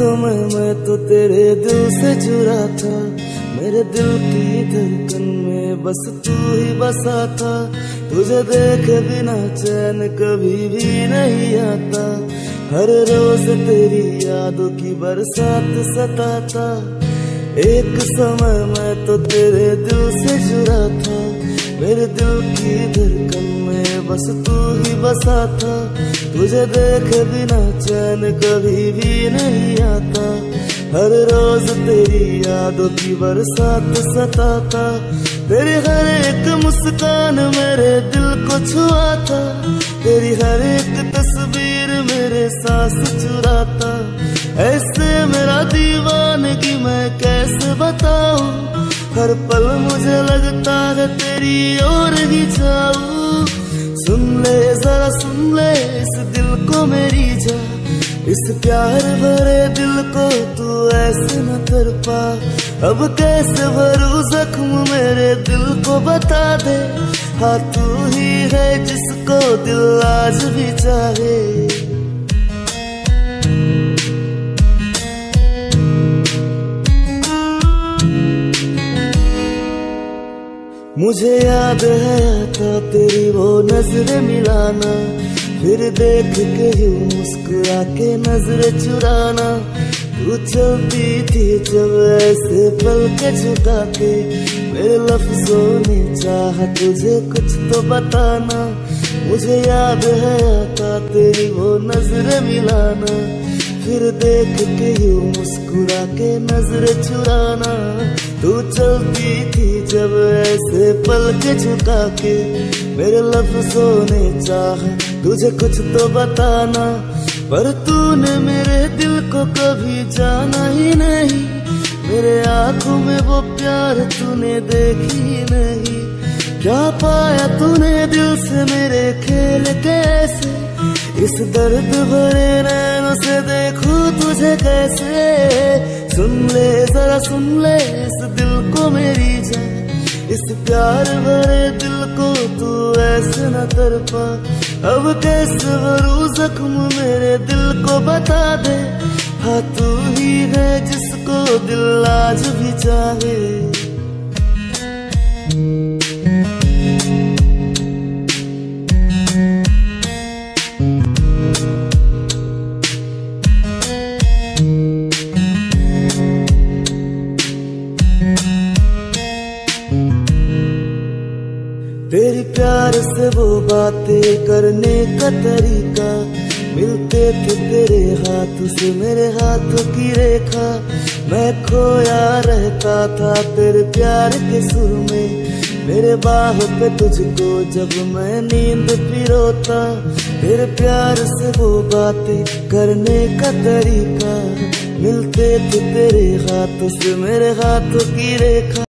समय मैं तो तेरे दिल से जुड़ा था। मेरे दिल की धड़कन में बस तू ही बसा था। तुझे देखे बिना चैन कभी भी नहीं आता। हर रोज तेरी यादों की बरसात सताता। एक समय मैं तो तेरे दिल से जुड़ा था। मेरे दिल की धड़कन में बस तू ही बसा था। तुझे देखे बिना चैन कभी भी नहीं आता। हर रोज तेरी यादों की बरसात सताता। तेरी हर एक मुस्कान मेरे दिल को छुआ था तेरी हर एक तस्वीर मेरे सांस चुराता। ऐसे मेरा दीवानगी मैं कैसे बताऊँ? हर पल मुझे लगता है तेरी ओर ही जाऊँ। सुन ले, जरा सुन ले इस दिल को मेरी जा। इस प्यार भरे दिल को तू ऐसे न कर पा। अब कैसे भरू जख्म मेरे दिल को बता दे? हाँ तू ही है जिसको दिल आज भी चाहे। मुझे याद है आता तेरी वो नज़र मिलाना? फिर देख के यूँ मुस्कुरा के नज़र चुराना। तू चलती थी जब ऐसे पल के झुका के मेरे लफ्जों ने चाह तुझे कुछ तो बताना। मुझे याद है आता तेरी वो नज़र मिलाना। फिर देख के यूँ मुस्कुरा के नज़र चुराना, तू चलती थी जब ऐसे पल के झुका के मेरे लफ्जों ने चाह तुझे कुछ तो बताना, पर तूने मेरे दिल को कभी जाना ही नहीं। मेरे आँखों में वो प्यार तूने देखी नहीं। क्या पाया तूने दिल से मेरे खेल कैसे? इस दर्द भरे नैनों से देखूँ तुझे कैसे? सुन ले, जरा सुन ले इस दिल को मेरी जान। इस प्यार भरे दिल को तू ऐसे न कर पा। अब कैसे भरू जख्म मेरे दिल को बता दे? हाँ तू ही है जिसको दिल आज भी चाहे। तेरी प्यार से वो बातें करने का तरीका। मिलते थे तेरे हाथ से मेरे हाथों की रेखा। मैं खोया रहता था तेरे प्यार के सुर में। मेरे बाह पे तुझको जब मैं नींद पिरोता तेरे प्यार से वो बातें करने का तरीका। मिलते थे तेरे हाथों से मेरे हाथों की रेखा।